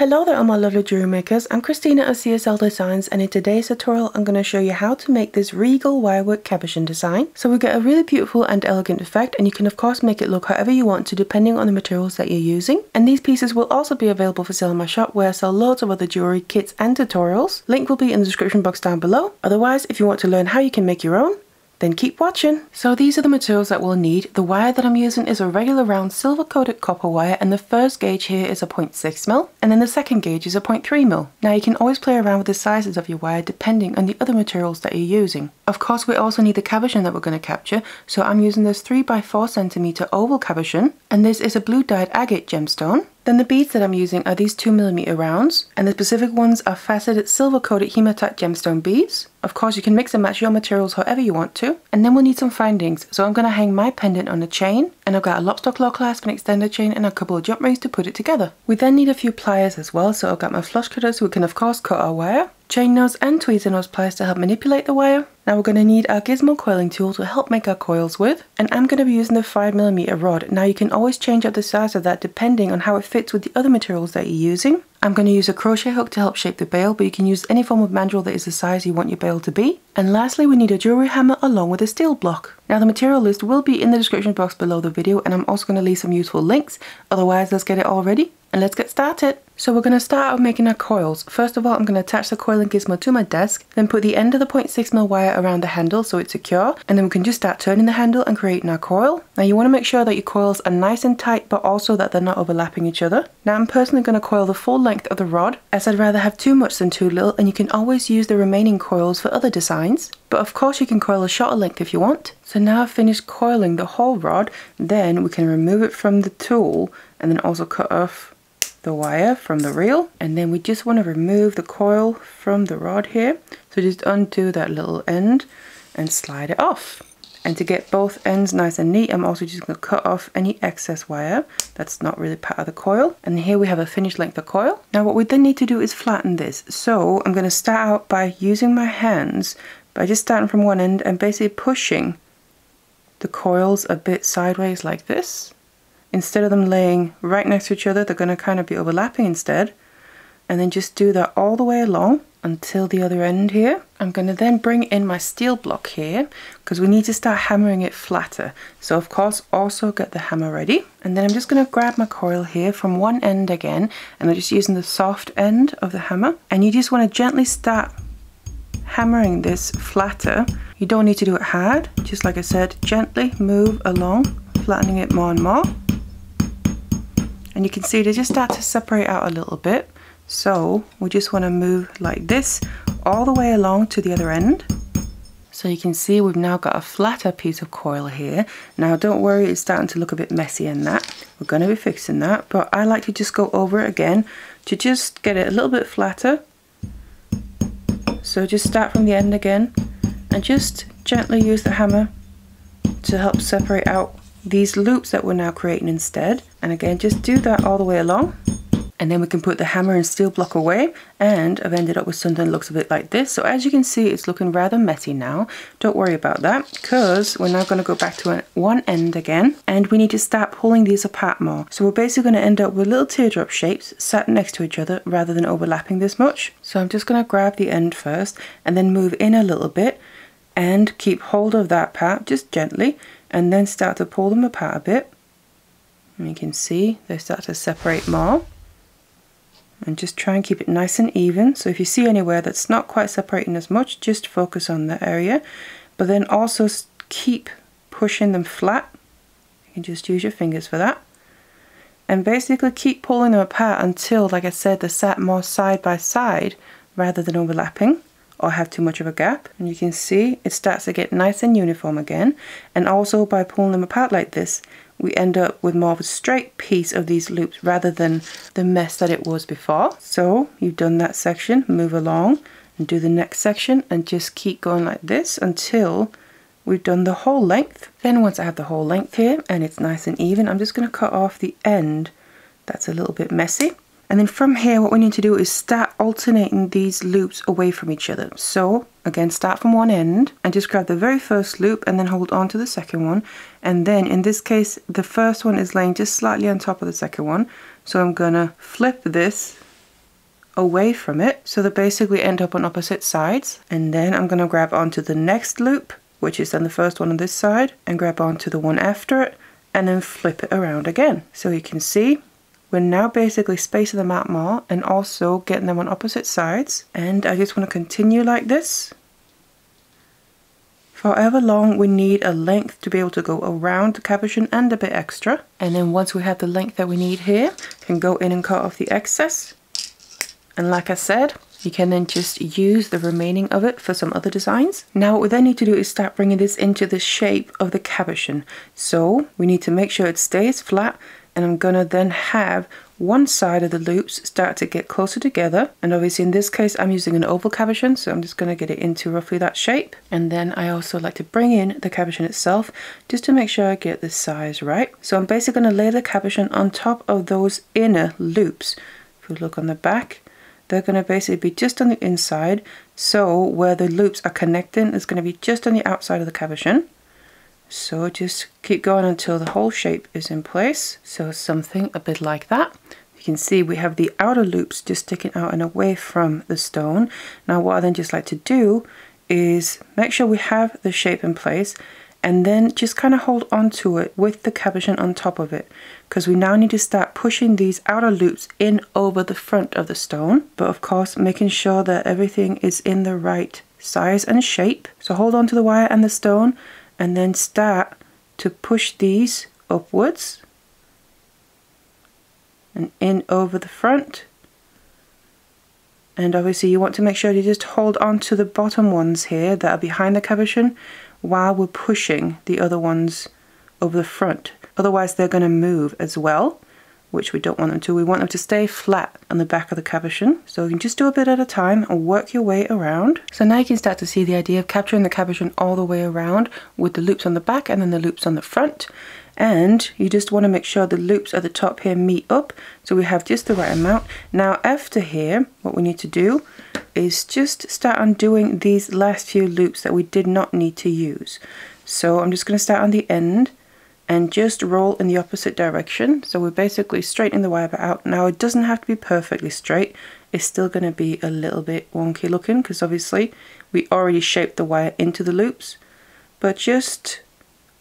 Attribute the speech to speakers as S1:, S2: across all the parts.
S1: Hello there all my lovely jewelry makers, I'm Christina of CSL Designs and in today's tutorial I'm going to show you how to make this regal wirework cabochon design. So we get a really beautiful and elegant effect and you can of course make it look however you want to depending on the materials that you're using. And these pieces will also be available for sale in my shop where I sell loads of other jewelry kits and tutorials. Link will be in the description box down below. Otherwise if you want to learn how you can make your own, then keep watching. So these are the materials that we'll need. The wire that I'm using is a regular round silver coated copper wire and the first gauge here is a 0.6 mil and then the second gauge is a 0.3 mil. Now you can always play around with the sizes of your wire depending on the other materials that you're using. Of course we also need the cabochon that we're going to capture so I'm using this 3 by 4 centimeter oval cabochon and this is a blue dyed agate gemstone. Then the beads that I'm using are these 2mm rounds, and the specific ones are faceted silver coated hematite gemstone beads. Of course you can mix and match your materials however you want to. And then we'll need some findings, so I'm going to hang my pendant on a chain, and I've got a lobster claw clasp, an extender chain, and a couple of jump rings to put it together. We then need a few pliers as well, so I've got my flush cutters we can of course cut our wire chain nose and tweezer nose pliers to help manipulate the wire. Now we're going to need our gizmo coiling tool to help make our coils with and I'm going to be using the 5mm rod. Now you can always change up the size of that depending on how it fits with the other materials that you're using. I'm going to use a crochet hook to help shape the bail but you can use any form of mandrel that is the size you want your bail to be. And lastly we need a jewelry hammer along with a steel block. Now the material list will be in the description box below the video and I'm also going to leave some useful links. Otherwise let's get it all ready and let's get started. So we're going to start out making our coils. First of all, I'm going to attach the coiling gizmo to my desk, then put the end of the 0.6mm wire around the handle so it's secure, and then we can just start turning the handle and creating our coil. Now you want to make sure that your coils are nice and tight, but also that they're not overlapping each other. Now I'm personally going to coil the full length of the rod, as I'd rather have too much than too little, and you can always use the remaining coils for other designs. But of course you can coil a shorter length if you want. So now I've finished coiling the whole rod, then we can remove it from the tool, and then also cut off the wire from the reel and then we just want to remove the coil from the rod here. So just undo that little end and slide it off. And to get both ends nice and neat I'm also just going to cut off any excess wire that's not really part of the coil. And here we have a finished length of coil. Now what we then need to do is flatten this. So I'm going to start out by using my hands by just starting from one end and basically pushing the coils a bit sideways like this instead of them laying right next to each other, they're going to kind of be overlapping instead. And then just do that all the way along until the other end here. I'm going to then bring in my steel block here because we need to start hammering it flatter. So of course also get the hammer ready. And then I'm just going to grab my coil here from one end again and I'm just using the soft end of the hammer. And you just want to gently start hammering this flatter. You don't need to do it hard, just like I said, gently move along, flattening it more and more and you can see they just start to separate out a little bit. So we just want to move like this all the way along to the other end. So you can see we've now got a flatter piece of coil here. Now don't worry it's starting to look a bit messy in that. We're going to be fixing that but I like to just go over it again to just get it a little bit flatter. So just start from the end again and just gently use the hammer to help separate out these loops that we're now creating instead. And again, just do that all the way along. And then we can put the hammer and steel block away. And I've ended up with something that looks a bit like this. So as you can see, it's looking rather messy now. Don't worry about that because we're now going to go back to one end again. And we need to start pulling these apart more. So we're basically going to end up with little teardrop shapes sat next to each other rather than overlapping this much. So I'm just going to grab the end first and then move in a little bit and keep hold of that part just gently and then start to pull them apart a bit. And you can see they start to separate more. And just try and keep it nice and even. So if you see anywhere that's not quite separating as much, just focus on that area. But then also keep pushing them flat. You can just use your fingers for that. And basically keep pulling them apart until, like I said, they're sat more side by side rather than overlapping or have too much of a gap. And you can see it starts to get nice and uniform again. And also by pulling them apart like this, we end up with more of a straight piece of these loops rather than the mess that it was before. So you've done that section, move along and do the next section and just keep going like this until we've done the whole length. Then once I have the whole length here and it's nice and even, I'm just going to cut off the end that's a little bit messy. And then from here, what we need to do is start alternating these loops away from each other. So again, start from one end and just grab the very first loop and then hold on to the second one. And then in this case, the first one is laying just slightly on top of the second one. So I'm gonna flip this away from it so that basically end up on opposite sides and then I'm to grab onto the next loop which is then the first one on this side and grab onto the one after it and then flip it around again so you can see we're now basically spacing them out more and also getting them on opposite sides and I just want to continue like this for however long we need a length to be able to go around the cabochon and a bit extra. And then once we have the length that we need here, we can go in and cut off the excess. And like I said, you can then just use the remaining of it for some other designs. Now what we then need to do is start bringing this into the shape of the cabochon. So we need to make sure it stays flat and I'm gonna then have one side of the loops start to get closer together. And obviously in this case I'm using an oval cabochon so I'm just going to get it into roughly that shape. And then I also like to bring in the cabochon itself just to make sure I get the size right. So I'm basically going to lay the cabochon on top of those inner loops. If we look on the back they're going to basically be just on the inside. So where the loops are connecting is going to be just on the outside of the cabochon so just keep going until the whole shape is in place. So something a bit like that. You can see we have the outer loops just sticking out and away from the stone. Now what I then just like to do is make sure we have the shape in place and then just kind of hold on to it with the cabochon on top of it because we now need to start pushing these outer loops in over the front of the stone but of course making sure that everything is in the right size and shape so hold on to the wire and the stone and then start to push these upwards and in over the front. And obviously you want to make sure you just hold on to the bottom ones here that are behind the cabochon while we're pushing the other ones over the front. Otherwise they're going to move as well which we don't want them to. We want them to stay flat on the back of the cabochon. So you can just do a bit at a time and work your way around. So now you can start to see the idea of capturing the cabochon all the way around with the loops on the back and then the loops on the front. And you just want to make sure the loops at the top here meet up so we have just the right amount. Now after here, what we need to do is just start undoing these last few loops that we did not need to use. So I'm just going to start on the end and just roll in the opposite direction. So we're basically straightening the wire out. Now it doesn't have to be perfectly straight. It's still going to be a little bit wonky looking because obviously we already shaped the wire into the loops. But just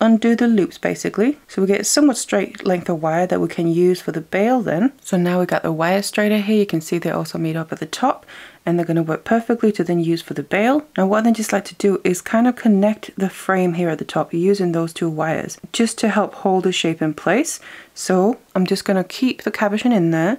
S1: undo the loops basically. So we get a somewhat straight length of wire that we can use for the bail then. So now we've got the wire straighter here. You can see they also meet up at the top and they're going to work perfectly to then use for the bail. Now what I just like to do is kind of connect the frame here at the top using those two wires just to help hold the shape in place. So I'm just going to keep the cabochon in there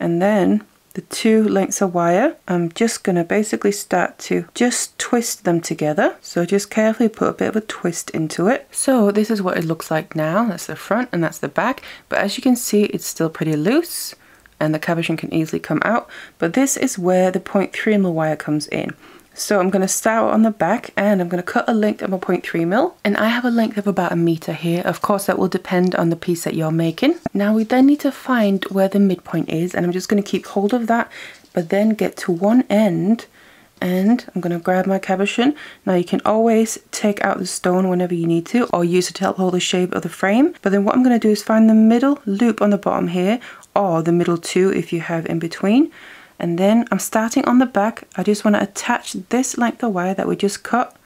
S1: and then the two lengths of wire, I'm just going to basically start to just twist them together. So just carefully put a bit of a twist into it. So this is what it looks like now. That's the front and that's the back. But as you can see, it's still pretty loose and the cabochon can easily come out. But this is where the 0.3 mil wire comes in. So I'm going to start on the back and I'm going to cut a length of a 0.3 mil and I have a length of about a meter here. Of course that will depend on the piece that you're making. Now we then need to find where the midpoint is and I'm just going to keep hold of that but then get to one end and I'm going to grab my cabochon. Now you can always take out the stone whenever you need to or use it to help hold the shape of the frame. But then what I'm going to do is find the middle loop on the bottom here or the middle two if you have in between and then I'm starting on the back. I just want to attach this length of wire that we just cut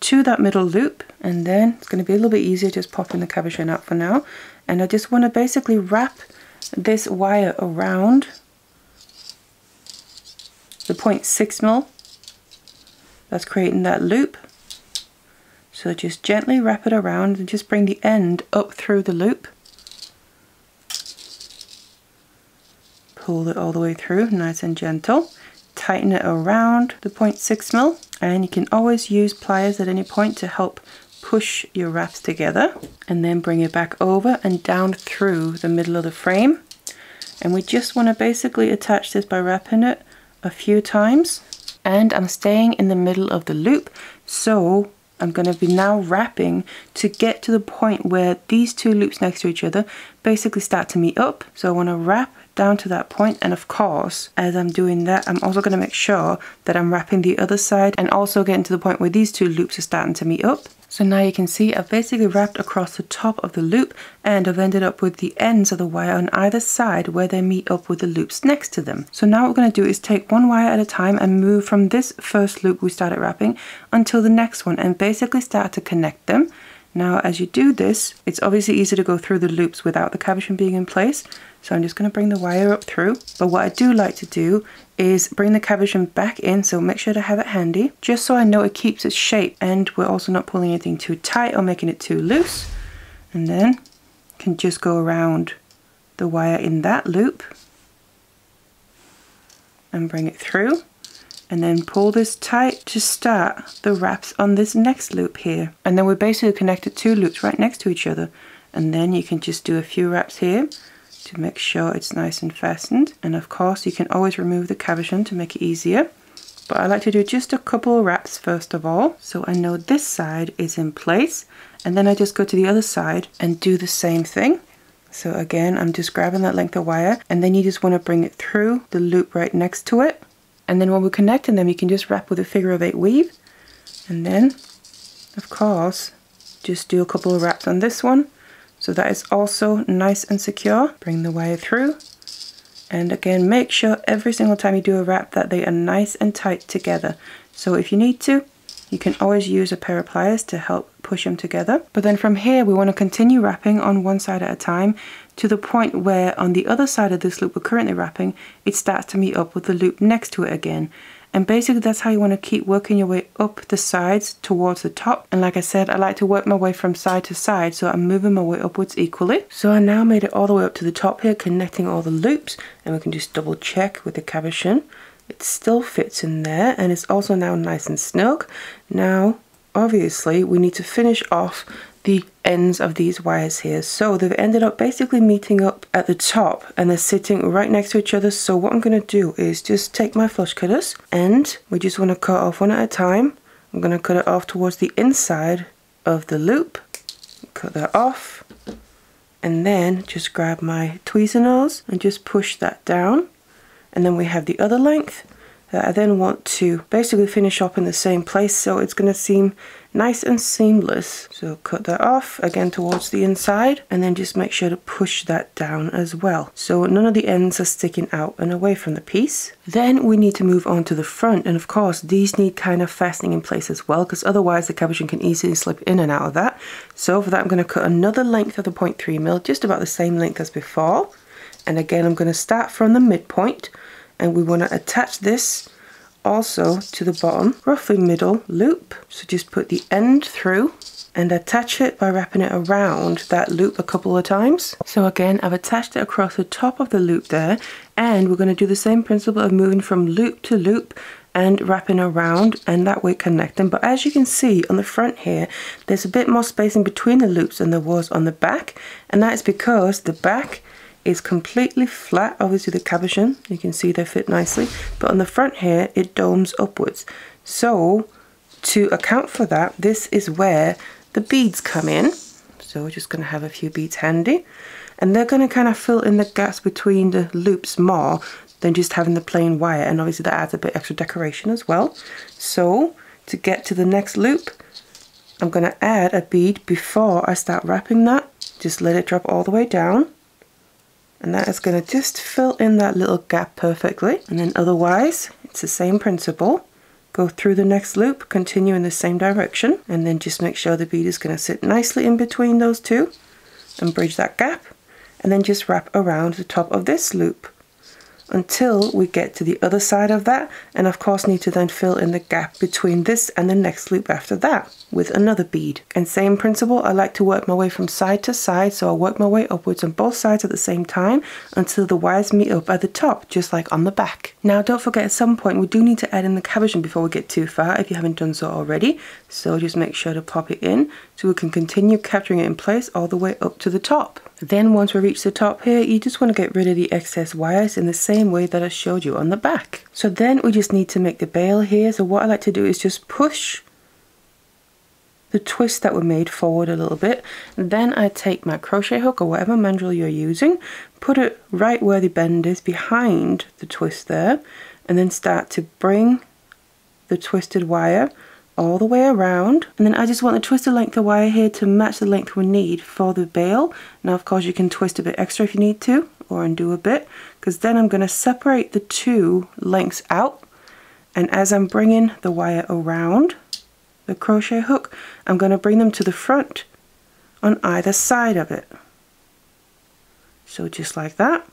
S1: to that middle loop. And then it's going to be a little bit easier just popping the cabochon out for now. And I just want to basically wrap this wire around the 0.6 mil that's creating that loop. So just gently wrap it around and just bring the end up through the loop pull it all the way through nice and gentle. Tighten it around the 0.6 mil and you can always use pliers at any point to help push your wraps together. And then bring it back over and down through the middle of the frame. And we just want to basically attach this by wrapping it a few times. And I'm staying in the middle of the loop so I'm going to be now wrapping to get to the point where these two loops next to each other basically start to meet up. So I want to wrap down to that point and of course as I'm doing that I'm also going to make sure that I'm wrapping the other side and also getting to the point where these two loops are starting to meet up So now you can see I've basically wrapped across the top of the loop and I've ended up with the ends of the wire on either side where they meet up with the loops next to them. So now what we're going to do is take one wire at a time and move from this first loop we started wrapping until the next one and basically start to connect them. Now as you do this, it's obviously easy to go through the loops without the cabochon being in place. So I'm just going to bring the wire up through. But what I do like to do is bring the cabochon back in, so make sure to have it handy, just so I know it keeps its shape and we're also not pulling anything too tight or making it too loose. And then can just go around the wire in that loop and bring it through and then pull this tight to start the wraps on this next loop here and then we basically connected two loops right next to each other and then you can just do a few wraps here to make sure it's nice and fastened. And of course you can always remove the cabochon to make it easier. But I like to do just a couple wraps first of all. So I know this side is in place. And then I just go to the other side and do the same thing. So again, I'm just grabbing that length of wire and then you just want to bring it through the loop right next to it. And then when we're connecting them, you can just wrap with a figure of eight weave. And then, of course, just do a couple of wraps on this one so that is also nice and secure. Bring the wire through. And again, make sure every single time you do a wrap that they are nice and tight together. So if you need to, you can always use a pair of pliers to help push them together. But then from here, we want to continue wrapping on one side at a time to the point where on the other side of this loop we're currently wrapping, it starts to meet up with the loop next to it again. And basically that's how you want to keep working your way up the sides towards the top. And like I said, I like to work my way from side to side so I'm moving my way upwards equally. So I now made it all the way up to the top here, connecting all the loops. And we can just double check with the cabochon. It still fits in there and it's also now nice and snug. Now, obviously, we need to finish off the ends of these wires here. So they've ended up basically meeting up at the top and they're sitting right next to each other. So what I'm going to do is just take my flush cutters and we just want to cut off one at a time. I'm going to cut it off towards the inside of the loop. Cut that off and then just grab my Tweezernose and just push that down. And then we have the other length that I then want to basically finish up in the same place so it's going to seem nice and seamless. So cut that off again towards the inside and then just make sure to push that down as well. So none of the ends are sticking out and away from the piece. Then we need to move on to the front and of course these need kind of fastening in place as well because otherwise the cabochon can easily slip in and out of that. So for that I'm going to cut another length of the 0.3 mil, just about the same length as before. And again I'm going to start from the midpoint and we want to attach this also to the bottom, roughly middle loop. So just put the end through and attach it by wrapping it around that loop a couple of times. So again, I've attached it across the top of the loop there and we're going to do the same principle of moving from loop to loop and wrapping around and that way connect them. But as you can see on the front here, there's a bit more spacing between the loops than there was on the back. And that is because the back is completely flat. Obviously the cabochon, you can see they fit nicely. But on the front here, it domes upwards. So to account for that, this is where the beads come in. So we're just going to have a few beads handy. And they're going to kind of fill in the gaps between the loops more than just having the plain wire. And obviously that adds a bit extra decoration as well. So to get to the next loop, I'm going to add a bead before I start wrapping that. Just let it drop all the way down and that is going to just fill in that little gap perfectly. And then otherwise it's the same principle. Go through the next loop continue in the same direction and then just make sure the bead is going to sit nicely in between those two and bridge that gap. And then just wrap around the top of this loop until we get to the other side of that and of course need to then fill in the gap between this and the next loop after that with another bead. And same principle, I like to work my way from side to side so I work my way upwards on both sides at the same time until the wires meet up at the top just like on the back. Now don't forget at some point we do need to add in the cabochon before we get too far if you haven't done so already so just make sure to pop it in so we can continue capturing it in place all the way up to the top. Then once we reach the top here, you just want to get rid of the excess wires in the same way that I showed you on the back. So then we just need to make the bail here. So what I like to do is just push the twist that we made forward a little bit. Then I take my crochet hook or whatever mandrel you're using, put it right where the bend is behind the twist there, and then start to bring the twisted wire all the way around and then I just want the twisted length of wire here to match the length we need for the bail. Now of course you can twist a bit extra if you need to or undo a bit because then I'm going to separate the two lengths out and as I'm bringing the wire around the crochet hook I'm going to bring them to the front on either side of it. So just like that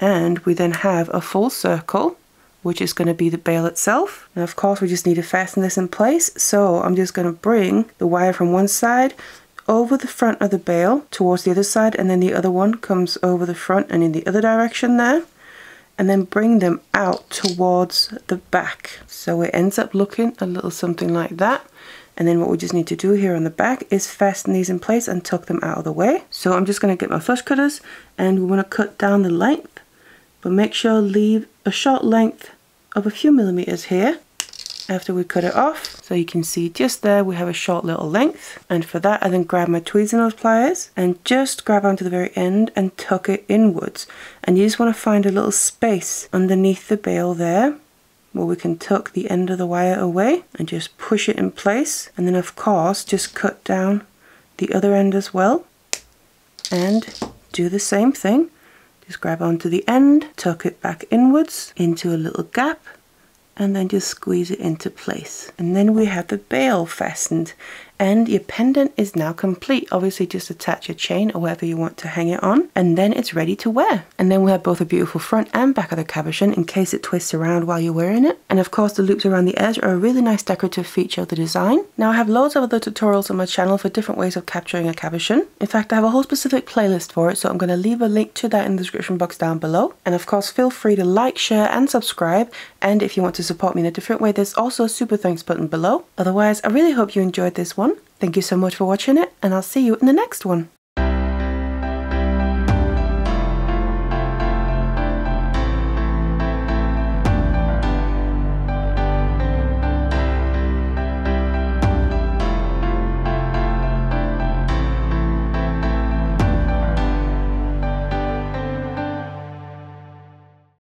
S1: and we then have a full circle which is going to be the bail itself. And of course we just need to fasten this in place. So I'm just going to bring the wire from one side over the front of the bail towards the other side and then the other one comes over the front and in the other direction there and then bring them out towards the back. So it ends up looking a little something like that. And then what we just need to do here on the back is fasten these in place and tuck them out of the way. So I'm just going to get my flush cutters and we want to cut down the length, but make sure leave a short length of a few millimeters here after we cut it off. So you can see just there we have a short little length. And for that I then grab my Tweezernose pliers and just grab onto the very end and tuck it inwards. And you just want to find a little space underneath the bail there where we can tuck the end of the wire away and just push it in place. And then of course just cut down the other end as well and do the same thing just grab onto the end, tuck it back inwards into a little gap and then just squeeze it into place. And then we have the bail fastened and your pendant is now complete. Obviously just attach your chain or wherever you want to hang it on and then it's ready to wear. And then we have both a beautiful front and back of the cabochon in case it twists around while you're wearing it. And of course the loops around the edge are a really nice decorative feature of the design. Now I have loads of other tutorials on my channel for different ways of capturing a cabochon. In fact I have a whole specific playlist for it so I'm going to leave a link to that in the description box down below. And of course feel free to like, share and subscribe and if you want to support me in a different way there's also a super thanks button below. Otherwise I really hope you enjoyed this one Thank you so much for watching it and I'll see you in the next one.